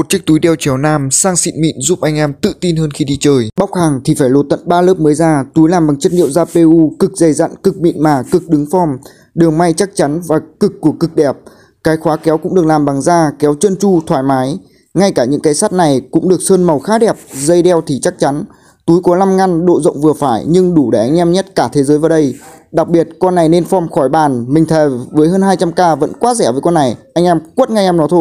Một chiếc túi đeo chéo nam sang xịn mịn giúp anh em tự tin hơn khi đi chơi. Bóc hàng thì phải lột tận 3 lớp mới ra, túi làm bằng chất liệu da PU, cực dày dặn, cực mịn mà, cực đứng form, đường may chắc chắn và cực của cực đẹp. Cái khóa kéo cũng được làm bằng da, kéo chân chu thoải mái. Ngay cả những cái sắt này cũng được sơn màu khá đẹp, dây đeo thì chắc chắn. Túi có 5 ngăn, độ rộng vừa phải nhưng đủ để anh em nhét cả thế giới vào đây. Đặc biệt con này nên form khỏi bàn, mình thề với hơn 200k vẫn quá rẻ với con này. Anh em quất ngay em nó thôi.